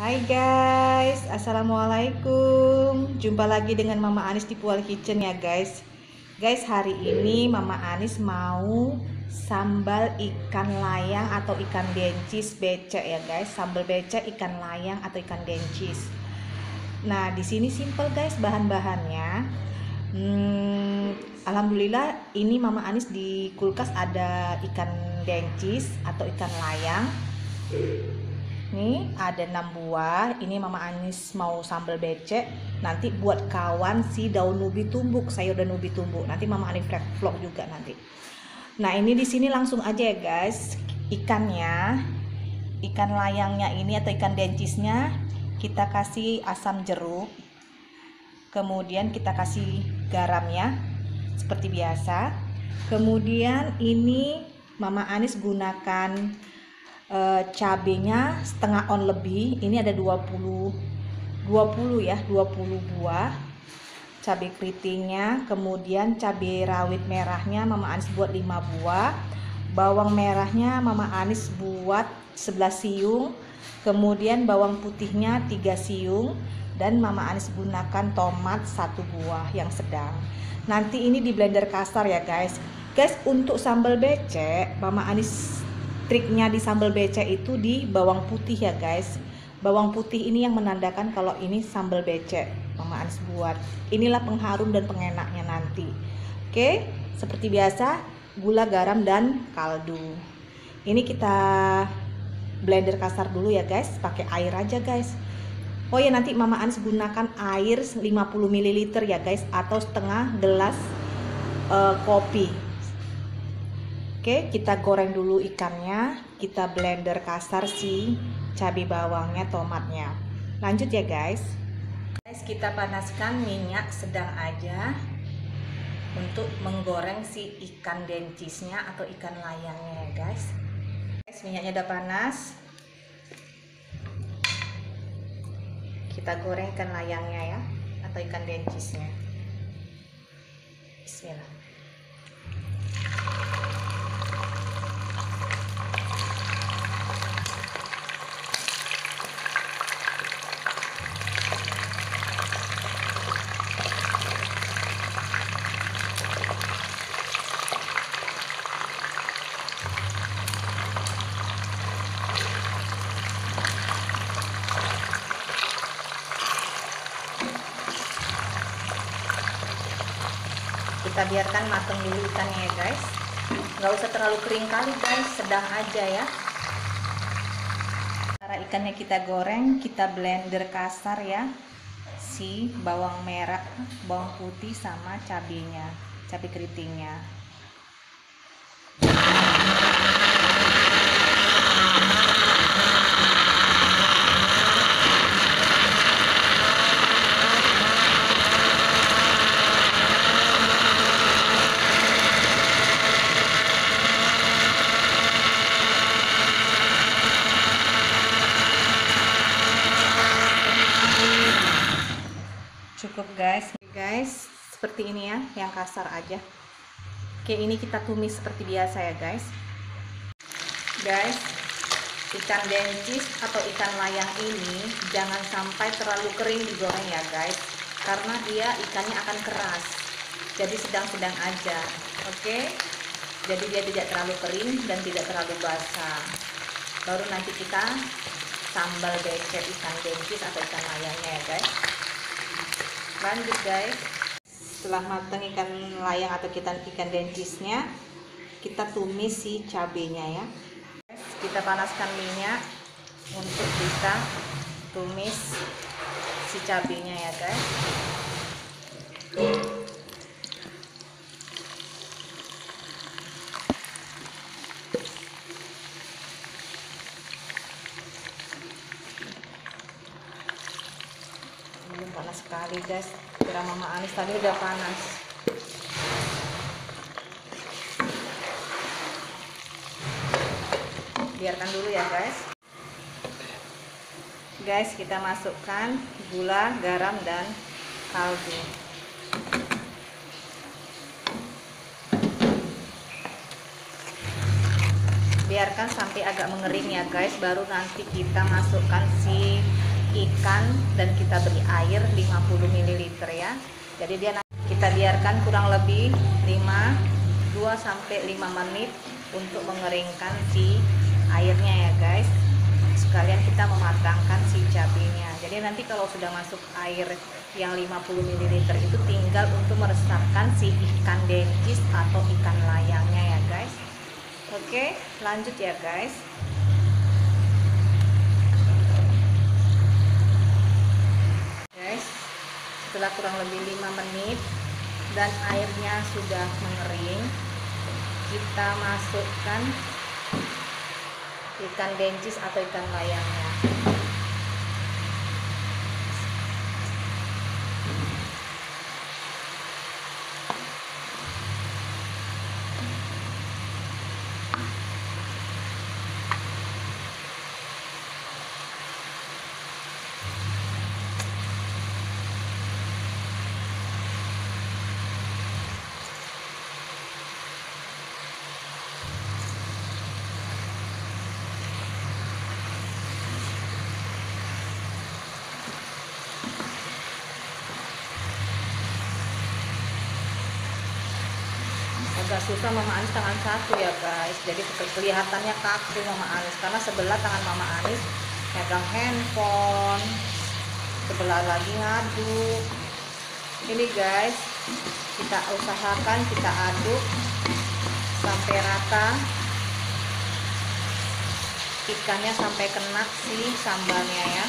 Hai guys, Assalamualaikum. Jumpa lagi dengan Mama Anis di Pual Kitchen ya guys. Guys, hari ini Mama Anis mau sambal ikan layang atau ikan dencis becek ya guys. Sambal becek ikan layang atau ikan dencis. Nah, di sini simple guys bahan-bahannya. Hmm, Alhamdulillah ini Mama Anis di kulkas ada ikan dencis atau ikan layang Nih ada 6 buah. Ini Mama Anis mau sambal becek. Nanti buat kawan si daun ubi tumbuk, sayur dan ubi tumbuk. Nanti Mama Anis vlog juga nanti. Nah ini di sini langsung aja ya guys. Ikannya, ikan layangnya ini atau ikan dencisnya kita kasih asam jeruk. Kemudian kita kasih garamnya seperti biasa. Kemudian ini Mama Anis gunakan uh, cabenya setengah on lebih ini ada 20 20 ya 20 buah cabai keritingnya kemudian cabai rawit merahnya Mama Anis buat 5 buah bawang merahnya Mama Anis buat 11 siung kemudian bawang putihnya 3 siung dan Mama Anis gunakan tomat satu buah yang sedang. Nanti ini di blender kasar ya guys. Guys untuk sambal becek Mama Anis triknya di sambal becek itu di bawang putih ya guys. Bawang putih ini yang menandakan kalau ini sambal becek. Mama Anis buat. Inilah pengharum dan pengenaknya nanti. Oke seperti biasa gula garam dan kaldu. Ini kita blender kasar dulu ya guys. Pakai air aja guys. Oh ya nanti Mama Anis gunakan air 50 ml ya guys atau setengah gelas uh, kopi Oke, kita goreng dulu ikannya, kita blender kasar si cabai bawangnya, tomatnya. Lanjut ya guys. Guys, kita panaskan minyak sedang aja untuk menggoreng si ikan dencisnya atau ikan layangnya ya guys. Guys, minyaknya udah panas. Kita goreng ikan layangnya ya atau ikan dencisnya. Bismillah. Biarkan matang dulu ikannya ya guys. Nggak usah terlalu kering kali guys. Sedang aja ya. Cara ikannya kita goreng kita blender kasar ya. Si bawang merah bawang putih sama cabenya cabai keritingnya cukup guys guys seperti ini ya yang kasar aja. Oke ini kita tumis seperti biasa ya guys. Guys ikan dencis atau ikan layang ini jangan sampai terlalu kering digoreng ya guys karena dia ikannya akan keras. Jadi sedang-sedang aja oke? Jadi dia tidak terlalu kering dan tidak terlalu basah. Baru nanti kita sambal becek ikan dencis atau ikan layangnya ya guys. Lanjut guys setelah matang ikan layang atau kita ikan dencisnya kita tumis si cabenya ya. Kita panaskan minyak untuk kita tumis si cabenya ya guys. Belum panas sekali guys kira mama Anis tadi udah panas. Biarkan dulu ya guys. Guys kita masukkan gula garam dan kaldu. Biarkan sampai agak mengering ya guys. Baru nanti kita masukkan si ikan dan kita beri air 50 ml ya. Jadi dia kita biarkan kurang lebih 5 2 sampai 5 menit untuk mengeringkan si airnya ya guys. Sekalian kita mematangkan si cabenya. Jadi nanti kalau sudah masuk air yang 50 ml itu tinggal untuk meresapkan si ikan dencis atau ikan layangnya ya guys. Oke lanjut ya guys setelah kurang lebih 5 menit dan airnya sudah mengering. Kita masukkan ikan dencis atau ikan layangnya agak susah Mama Anis tangan satu ya guys. Jadi kelihatannya kaku Mama Anis. Karena sebelah tangan Mama Anis pegang handphone. Sebelah lagi ngaduk. Ini guys kita usahakan kita aduk sampai rata. Ikannya sampai kena si sambalnya ya.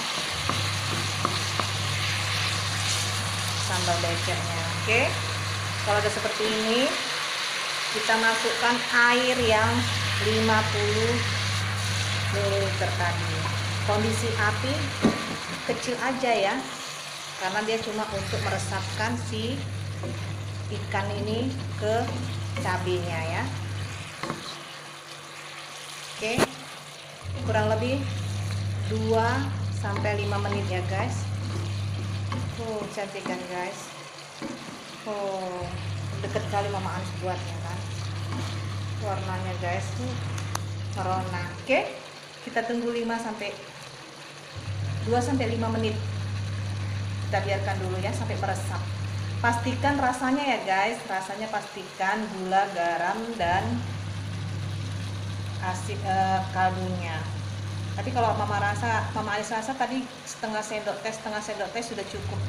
Sambal beceknya. Oke. Kalau udah seperti ini kita masukkan air yang 50 ml tadi. Kondisi api kecil aja ya karena dia cuma untuk meresapkan si ikan ini ke cabenya ya. Oke kurang lebih 2 sampai 5 menit ya guys. Oh cantik kan guys? Oh deket kali mama Anis buatnya warnanya guys. Tuh merona oke kita tunggu 5 sampai 2 sampai 5 menit. Kita biarkan dulu ya sampai meresap. Pastikan rasanya ya guys. Rasanya pastikan gula garam dan asin eh, kaldunya. Tapi kalau mama rasa mama Anis rasa tadi setengah sendok teh setengah sendok teh sudah cukup.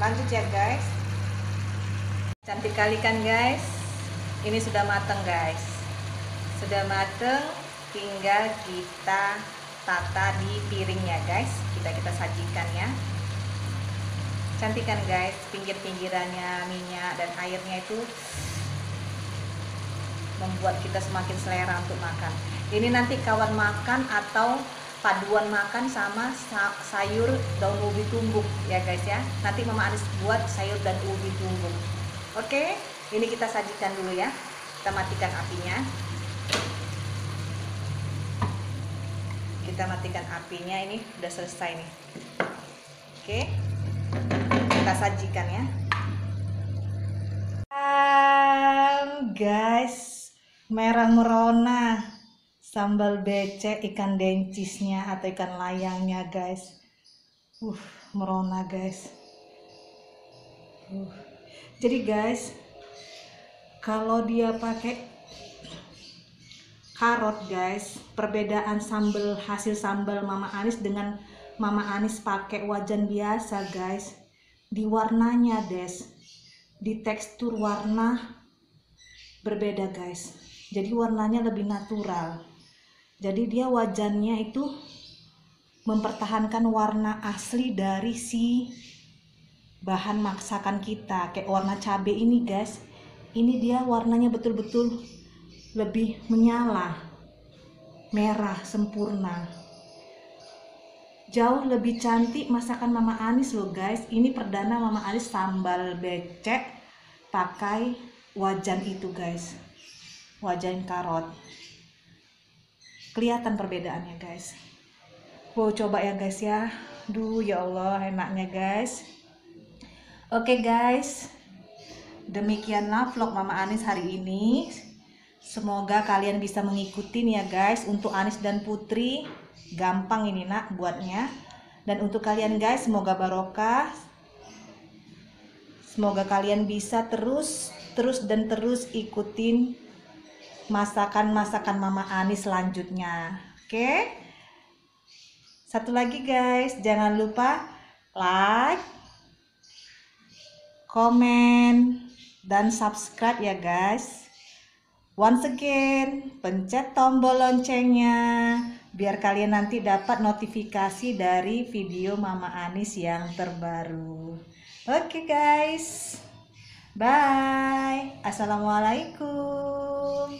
Lanjut ya guys. Cantik kali kan guys ini sudah mateng guys. Sudah mateng tinggal kita tata di piring ya guys. Kita kita sajikan ya. Cantik kan guys pinggir-pinggirannya minyak dan airnya itu membuat kita semakin selera untuk makan. Ini nanti kawan makan atau paduan makan sama sayur daun ubi tumbuk ya guys ya. Nanti mama Anis buat sayur dan ubi tumbuk. Oke, ini kita sajikan dulu ya. Kita matikan apinya. Kita matikan apinya, ini udah selesai nih. Oke, kita sajikan ya. Dan guys, merah merona sambal becek ikan dencisnya atau ikan layangnya guys. Uh, merona guys. Uh jadi guys kalau dia pakai karot guys perbedaan sambal hasil sambal mama anis dengan mama anis pakai wajan biasa guys. Di warnanya des. Di tekstur warna berbeda guys. Jadi warnanya lebih natural. Jadi dia wajannya itu mempertahankan warna asli dari si bahan masakan kita kayak warna cabai ini guys ini dia warnanya betul-betul lebih menyala merah sempurna. Jauh lebih cantik masakan mama Anis loh guys. Ini perdana mama Anis sambal becek pakai wajan itu guys. Wajan karot. Kelihatan perbedaannya guys. Wow coba ya guys ya. Duh ya Allah enaknya guys. Oke okay guys, demikianlah vlog Mama Anis hari ini. Semoga kalian bisa mengikuti ya guys untuk Anis dan Putri. Gampang ini nak buatnya. Dan untuk kalian guys, semoga barokah. Semoga kalian bisa terus terus dan terus ikutin masakan-masakan Mama Ani selanjutnya. Oke? Satu lagi guys, jangan lupa like, komen, dan subscribe ya guys. Once again, pencet tombol loncengnya biar kalian nanti dapat notifikasi dari video Mama Anis yang terbaru. Oke okay guys. Bye. Assalamualaikum.